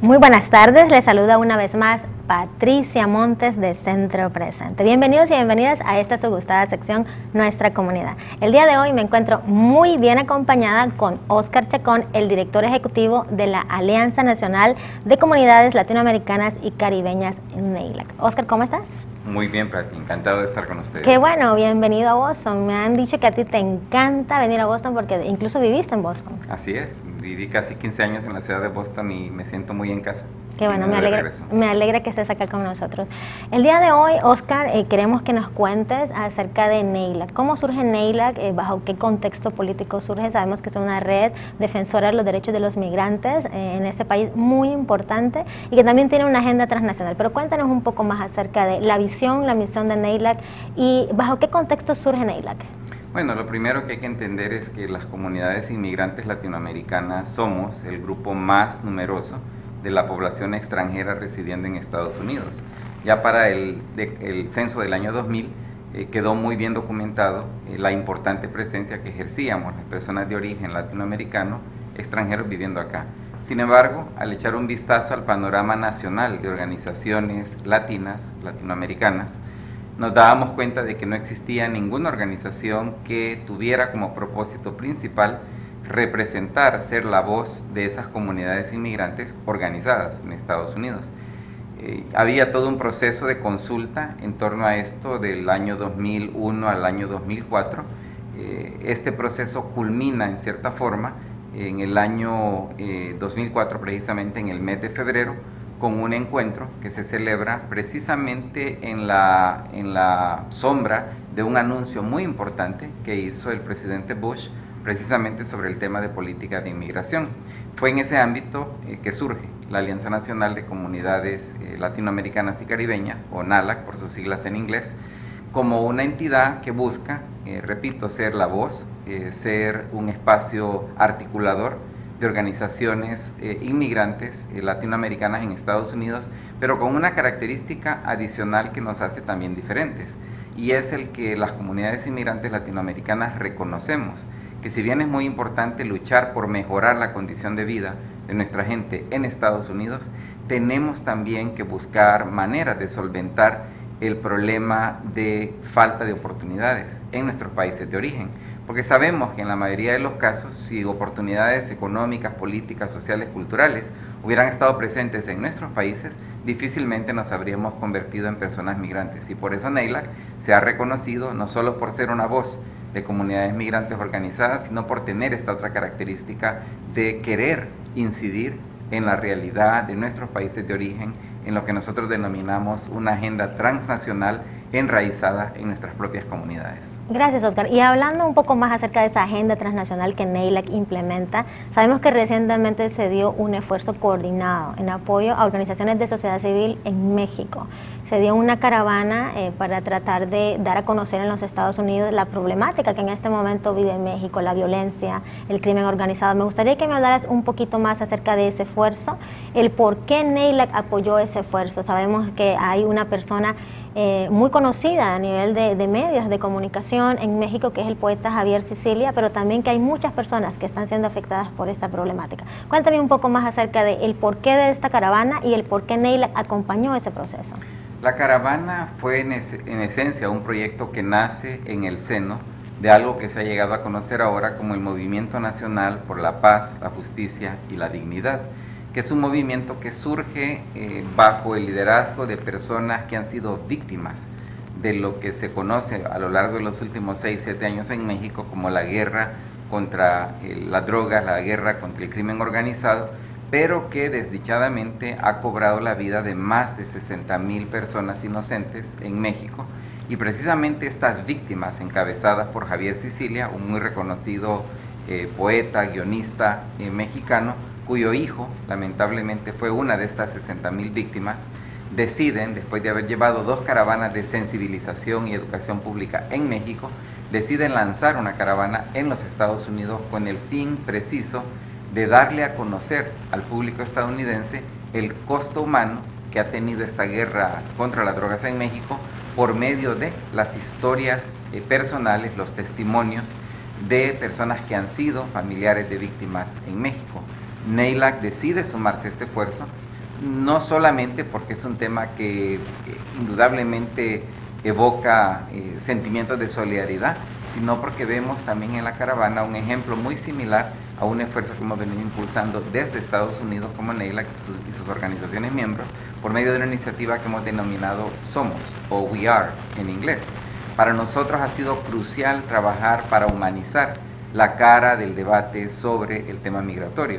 Muy buenas tardes, les saluda una vez más Patricia Montes de Centro Presente. Bienvenidos y bienvenidas a esta su gustada sección Nuestra Comunidad. El día de hoy me encuentro muy bien acompañada con Oscar Chacón, el director ejecutivo de la Alianza Nacional de Comunidades Latinoamericanas y Caribeñas NEILAC. Oscar, ¿cómo estás? Muy bien, Pati, encantado de estar con ustedes. Qué bueno, bienvenido a Boston. Me han dicho que a ti te encanta venir a Boston porque incluso viviste en Boston. Así es, viví casi 15 años en la ciudad de Boston y me siento muy en casa. Qué bueno, me alegra, me alegra que estés acá con nosotros. El día de hoy, Oscar, eh, queremos que nos cuentes acerca de NEILAC. ¿Cómo surge NEILAC? Eh, ¿Bajo qué contexto político surge? Sabemos que es una red defensora de los derechos de los migrantes eh, en este país muy importante y que también tiene una agenda transnacional. Pero cuéntanos un poco más acerca de la visión, la misión de NEILAC y bajo qué contexto surge NEILAC. Bueno, lo primero que hay que entender es que las comunidades inmigrantes latinoamericanas somos el grupo más numeroso de la población extranjera residiendo en Estados Unidos. Ya para el, censo del año 2000 eh, quedó muy bien documentado eh, la importante presencia que ejercíamos las personas de origen latinoamericano extranjeros viviendo acá. Sin embargo, al echar un vistazo al panorama nacional de organizaciones latinas, latinoamericanas, nos dábamos cuenta de que no existía ninguna organización que tuviera como propósito principal representar, ser la voz de esas comunidades inmigrantes organizadas en Estados Unidos. Eh, había todo un proceso de consulta en torno a esto del año 2001 al año 2004. Eh, este proceso culmina en cierta forma en el año 2004, eh, precisamente en el mes de febrero, con un encuentro que se celebra precisamente en la, en la sombra de un anuncio muy importante que hizo el presidente Bush precisamente sobre el tema de política de inmigración. Fue en ese ámbito eh, que surge la Alianza Nacional de Comunidades eh, Latinoamericanas y Caribeñas, o NALAC por sus siglas en inglés, como una entidad que busca, eh, repito, ser la voz, ser un espacio articulador de organizaciones inmigrantes latinoamericanas en Estados Unidos, pero con una característica adicional que nos hace también diferentes, y es el que las comunidades inmigrantes latinoamericanas reconocemos que si bien es muy importante luchar por mejorar la condición de vida de nuestra gente en Estados Unidos, tenemos también que buscar maneras de solventar el problema de falta de oportunidades en nuestros países de origen. Porque sabemos que en la mayoría de los casos, si oportunidades económicas, políticas, sociales, culturales hubieran estado presentes en nuestros países, difícilmente nos habríamos convertido en personas migrantes. Y por eso NEILAC se ha reconocido no solo por ser una voz de comunidades migrantes organizadas, sino por tener esta otra característica de querer incidir en la realidad de nuestros países de origen, en lo que nosotros denominamos una agenda transnacional enraizada en nuestras propias comunidades. Gracias, Oscar. Y hablando un poco más acerca de esa agenda transnacional que NEILAC implementa, sabemos que recientemente se dio un esfuerzo coordinado en apoyo a organizaciones de sociedad civil en México. Se dio una caravana eh, para tratar de dar a conocer en los Estados Unidos la problemática que en este momento vive México, la violencia, el crimen organizado. Me gustaría que me hablaras un poquito más acerca de ese esfuerzo, el por qué NEILAC apoyó ese esfuerzo. Sabemos que hay una persona eh, muy conocida a nivel de, medios de comunicación en México, que es el poeta Javier Sicilia, pero también que hay muchas personas que están siendo afectadas por esta problemática. Cuéntame un poco más acerca del el porqué de esta caravana y el por qué Neila acompañó ese proceso. La caravana fue en, en esencia un proyecto que nace en el seno de algo que se ha llegado a conocer ahora como el Movimiento Nacional por la Paz, la Justicia y la Dignidad que es un movimiento que surge eh, bajo el liderazgo de personas que han sido víctimas de lo que se conoce a lo largo de los últimos 6, 7 años en México como la guerra contra eh, las drogas, la guerra contra el crimen organizado, pero que desdichadamente ha cobrado la vida de más de 60 mil personas inocentes en México. Y precisamente estas víctimas, encabezadas por Javier Sicilia, un muy reconocido eh, poeta, guionista mexicano, cuyo hijo lamentablemente fue una de estas 60.000 víctimas, deciden, después de haber llevado dos caravanas de sensibilización y educación pública en México, deciden lanzar una caravana en los Estados Unidos con el fin preciso de darle a conocer al público estadounidense el costo humano que ha tenido esta guerra contra las drogas en México por medio de las historias eh, personales, los testimonios de personas que han sido familiares de víctimas en México. NEILAC decide sumarse a este esfuerzo, no solamente porque es un tema que indudablemente evoca sentimientos de solidaridad, sino porque vemos también en la caravana un ejemplo muy similar a un esfuerzo que hemos venido impulsando desde Estados Unidos como NEILA y sus organizaciones miembros por medio de una iniciativa que hemos denominado Somos o We Are en inglés. Para nosotros ha sido crucial trabajar para humanizar la cara del debate sobre el tema migratorio.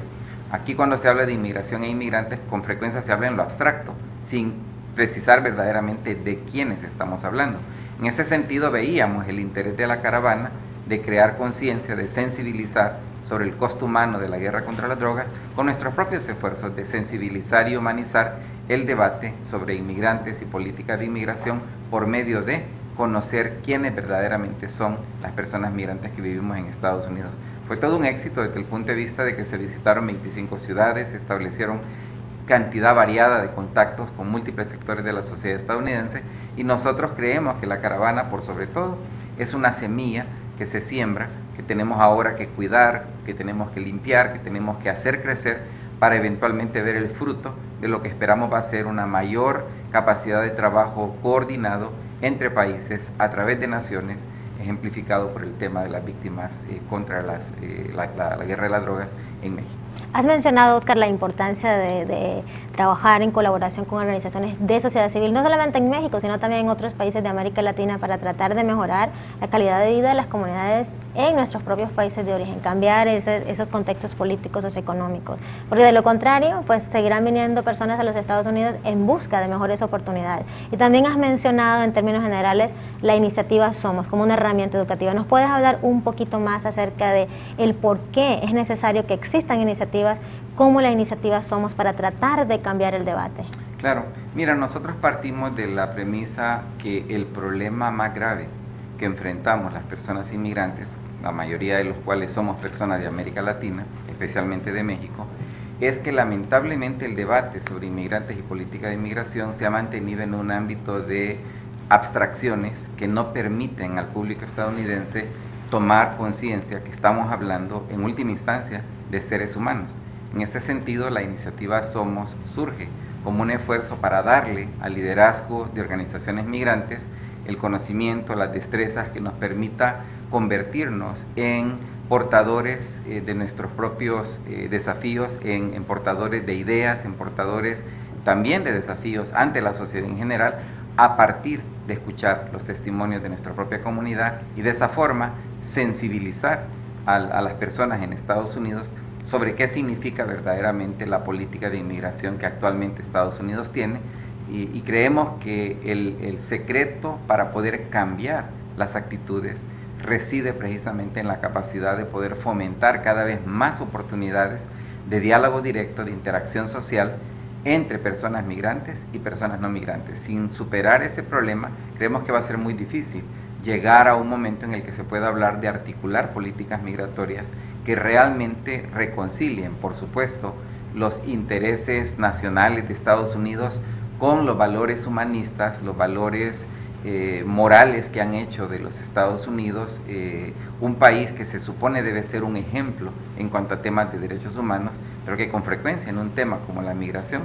Aquí cuando se habla de inmigración e inmigrantes con frecuencia se habla en lo abstracto, sin precisar verdaderamente de quiénes estamos hablando. En ese sentido veíamos el interés de la caravana de crear conciencia, de sensibilizar sobre el costo humano de la guerra contra las drogas, con nuestros propios esfuerzos de sensibilizar y humanizar el debate sobre inmigrantes y políticas de inmigración por medio de conocer quiénes verdaderamente son las personas migrantes que vivimos en Estados Unidos. Fue todo un éxito desde el punto de vista de que se visitaron 25 ciudades, se establecieron cantidad variada de contactos con múltiples sectores de la sociedad estadounidense y nosotros creemos que la caravana, por sobre todo, es una semilla que se siembra, que tenemos ahora que cuidar, que tenemos que limpiar, que tenemos que hacer crecer para eventualmente ver el fruto de lo que esperamos va a ser una mayor capacidad de trabajo coordinado entre países a través de naciones, ejemplificado por el tema de las víctimas eh, contra eh, la, la guerra de las drogas en México. Has mencionado, Oscar, la importancia de, trabajar en colaboración con organizaciones de sociedad civil, no solamente en México, sino también en otros países de América Latina para tratar de mejorar la calidad de vida de las comunidades en nuestros propios países de origen, cambiar esos contextos políticos o económicos. Porque de lo contrario, pues seguirán viniendo personas a los Estados Unidos en busca de mejores oportunidades. Y también has mencionado en términos generales la iniciativa Somos como una herramienta educativa. ¿Nos puedes hablar un poquito más acerca de el por qué es necesario que existan iniciativas como la iniciativa Somos para tratar de cambiar el debate? Claro, mira, nosotros partimos de la premisa que el problema más grave que enfrentamos las personas inmigrantes, la mayoría de los cuales somos personas de América Latina, especialmente de México, es que lamentablemente el debate sobre inmigrantes y política de inmigración se ha mantenido en un ámbito de abstracciones que no permiten al público estadounidense tomar conciencia que estamos hablando en última instancia de seres humanos. En este sentido, la iniciativa Somos surge como un esfuerzo para darle al liderazgo de organizaciones migrantes el conocimiento, las destrezas que nos permita convertirnos en portadores eh, de nuestros propios eh, desafíos, en, portadores de ideas, en portadores también de desafíos ante la sociedad en general, a partir de escuchar los testimonios de nuestra propia comunidad y de esa forma sensibilizar a, las personas en Estados Unidos sobre qué significa verdaderamente la política de inmigración que actualmente Estados Unidos tiene. Y, creemos que el, secreto para poder cambiar las actitudes reside precisamente en la capacidad de poder fomentar cada vez más oportunidades de diálogo directo, de interacción social entre personas migrantes y personas no migrantes. Sin superar ese problema, creemos que va a ser muy difícil llegar a un momento en el que se pueda hablar de articular políticas migratorias que realmente reconcilien, por supuesto, los intereses nacionales de Estados Unidos con los valores humanistas, los valores eh, morales que han hecho de los Estados Unidos eh, un país que se supone debe ser un ejemplo en cuanto a temas de derechos humanos, pero que con frecuencia en un tema como la migración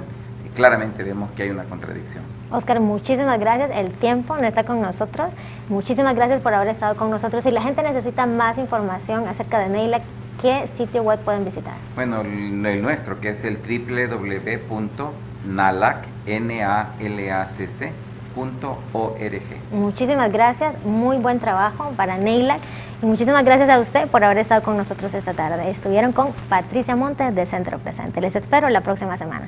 claramente vemos que hay una contradicción. Oscar, muchísimas gracias. El tiempo no está con nosotros. Muchísimas gracias por haber estado con nosotros. Si la gente necesita más información acerca de Neila, ¿qué sitio web pueden visitar? Bueno, el, nuestro, que es el Muchísimas gracias. Muy buen trabajo para Neilac. Y muchísimas gracias a usted por haber estado con nosotros esta tarde. Estuvieron con Patricia Montes de Centro Presente. Les espero la próxima semana.